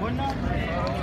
Bueno.